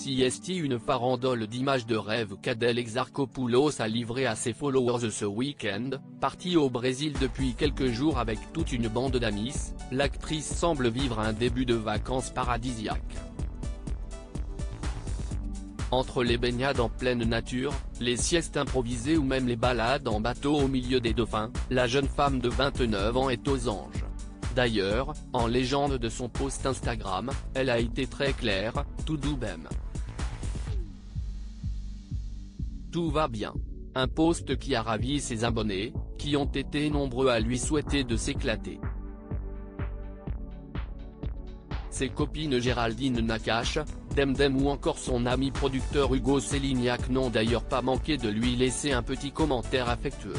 Si est une farandole d'images de rêve qu'Adèle Exarchopoulos a livré à ses followers ce week-end, partie au Brésil depuis quelques jours avec toute une bande d'amis, l'actrice semble vivre un début de vacances paradisiaques. Entre les baignades en pleine nature, les siestes improvisées ou même les balades en bateau au milieu des dauphins, la jeune femme de 29 ans est aux anges. D'ailleurs, en légende de son post Instagram, elle a été très claire, tout doux bem. Tout va bien. Un post qui a ravi ses abonnés, qui ont été nombreux à lui souhaiter de s'éclater. Ses copines Géraldine Nakache, Demdem ou encore son ami producteur Hugo Célignac n'ont d'ailleurs pas manqué de lui laisser un petit commentaire affectueux.